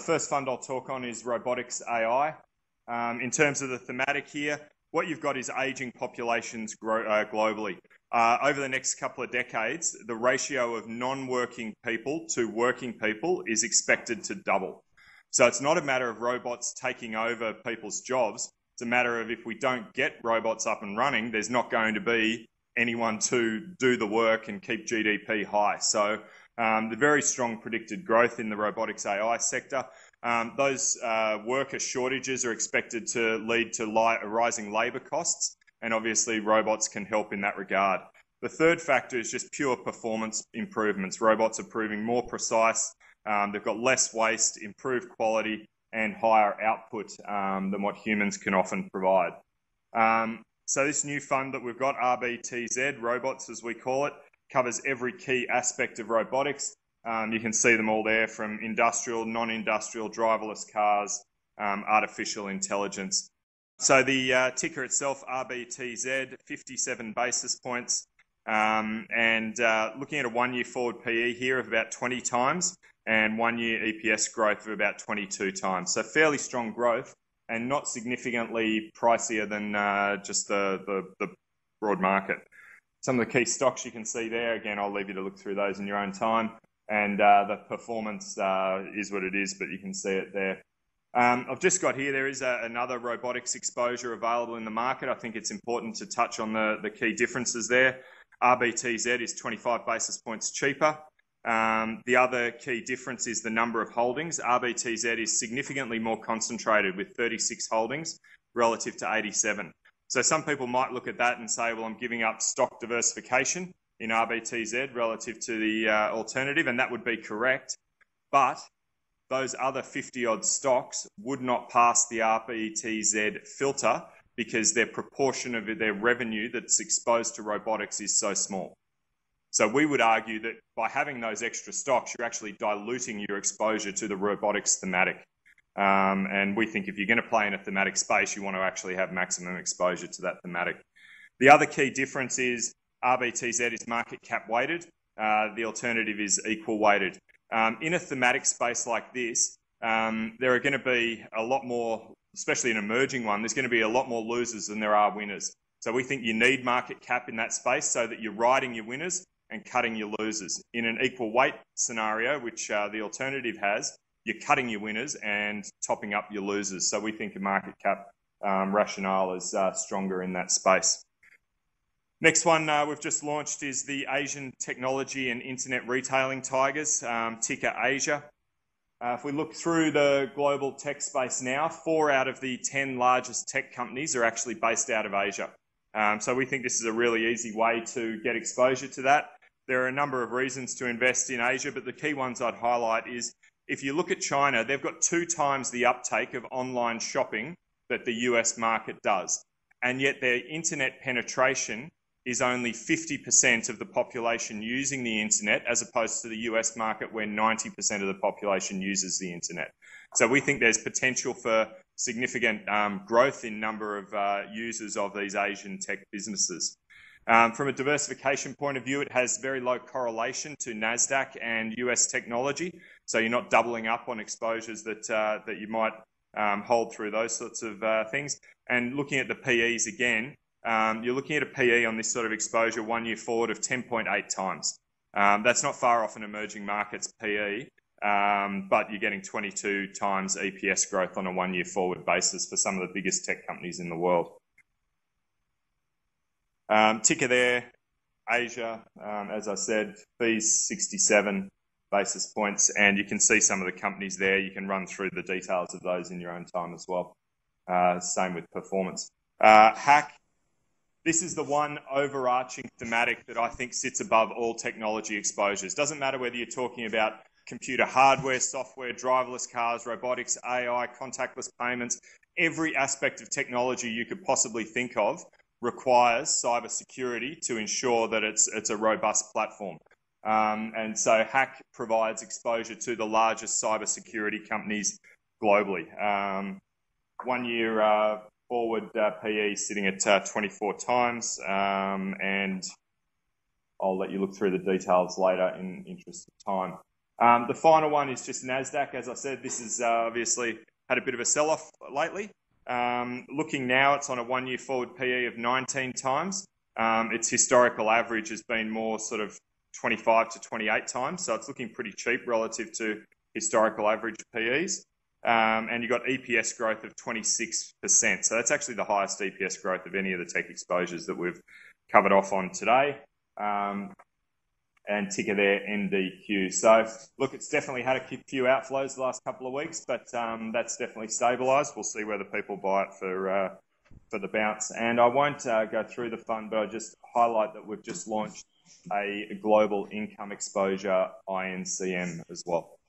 the first fund I'll talk on is robotics AI. Um, in terms of the thematic here, what you've got is aging populations grow, uh, globally. Uh, over the next couple of decades, the ratio of non-working people to working people is expected to double. So it's not a matter of robots taking over people's jobs. It's a matter of if we don't get robots up and running, there's not going to be anyone to do the work and keep GDP high. So the very strong predicted growth in the robotics AI sector. Um, those uh, worker shortages are expected to lead to rising labour costs, and obviously robots can help in that regard. The third factor is just pure performance improvements. Robots are proving more precise, um, they've got less waste, improved quality, and higher output um, than what humans can often provide. Um, so this new fund that we've got, RBTZ, robots as we call it, covers every key aspect of robotics. Um, you can see them all there from industrial, non-industrial, driverless cars, um, artificial intelligence. So the uh, ticker itself, RBTZ, 57 basis points. Um, and uh, looking at a one-year forward PE here of about 20 times and one-year EPS growth of about 22 times. So fairly strong growth and not significantly pricier than uh, just the, the, the, broad market. Some of the key stocks you can see there, again, I'll leave you to look through those in your own time. And uh, the performance uh, is what it is, but you can see it there. Um, I've just got here, there is a, another robotics exposure available in the market. I think it's important to touch on the, the key differences there. RBTZ is 25 basis points cheaper. Um, the other key difference is the number of holdings. RBTZ is significantly more concentrated with 36 holdings relative to 87. So some people might look at that and say, well, I'm giving up stock diversification in RBTZ relative to the uh, alternative, and that would be correct. But those other 50 odd stocks would not pass the RBTZ filter because their proportion of their revenue that's exposed to robotics is so small. So we would argue that by having those extra stocks, you're actually diluting your exposure to the robotics thematic. Um, and we think if you're going to play in a thematic space, you want to actually have maximum exposure to that thematic. The other key difference is RBTZ is market cap weighted. Uh, the alternative is equal weighted. Um, in a thematic space like this, um, there are going to be a lot more especially an emerging one, there's going to be a lot more losers than there are winners. So we think you need market cap in that space so that you're riding your winners and cutting your losers. In an equal weight scenario, which uh, the alternative has, you're cutting your winners and topping up your losers. So we think a market cap um, rationale is uh, stronger in that space. Next one uh, we've just launched is the Asian Technology and Internet Retailing Tigers, um, ticker Asia. Uh, if we look through the global tech space now, four out of the 10 largest tech companies are actually based out of Asia. Um, so we think this is a really easy way to get exposure to that. There are a number of reasons to invest in Asia, but the key ones I'd highlight is if you look at China, they've got two times the uptake of online shopping that the US market does. And yet their internet penetration is only 50% of the population using the internet, as opposed to the US market where 90% of the population uses the internet. So we think there's potential for significant um, growth in number of uh, users of these Asian tech businesses. Um, from a diversification point of view, it has very low correlation to NASDAQ and US technology. So you're not doubling up on exposures that, uh, that you might um, hold through those sorts of uh, things. And looking at the PEs again, um, you're looking at a PE on this sort of exposure one year forward of 10.8 times. Um, that's not far off an emerging markets PE, um, but you're getting 22 times EPS growth on a one year forward basis for some of the biggest tech companies in the world. Um, ticker there, Asia, um, as I said, fees 67 basis points, and you can see some of the companies there. You can run through the details of those in your own time as well. Uh, same with performance. Uh, Hack this is the one overarching thematic that I think sits above all technology exposures. Doesn't matter whether you're talking about computer hardware, software, driverless cars, robotics, AI, contactless payments, every aspect of technology you could possibly think of requires cybersecurity to ensure that it's, it's a robust platform. Um, and so Hack provides exposure to the largest cybersecurity companies globally. Um, one year uh, forward uh, PE sitting at uh, 24 times, um, and I'll let you look through the details later in interest of time. Um, the final one is just NASDAQ. As I said, this has uh, obviously had a bit of a sell off lately. Um, looking now, it's on a one year forward PE of 19 times. Um, its historical average has been more sort of 25 to 28 times, so it's looking pretty cheap relative to historical average PEs. Um, and you've got EPS growth of 26%. So that's actually the highest EPS growth of any of the tech exposures that we've covered off on today. Um, and ticker there NDQ. So look, it's definitely had a few outflows the last couple of weeks, but um, that's definitely stabilised. We'll see whether people buy it for uh, for the bounce. And I won't uh, go through the fund, but I'll just highlight that we've just launched a global income exposure INCM as well.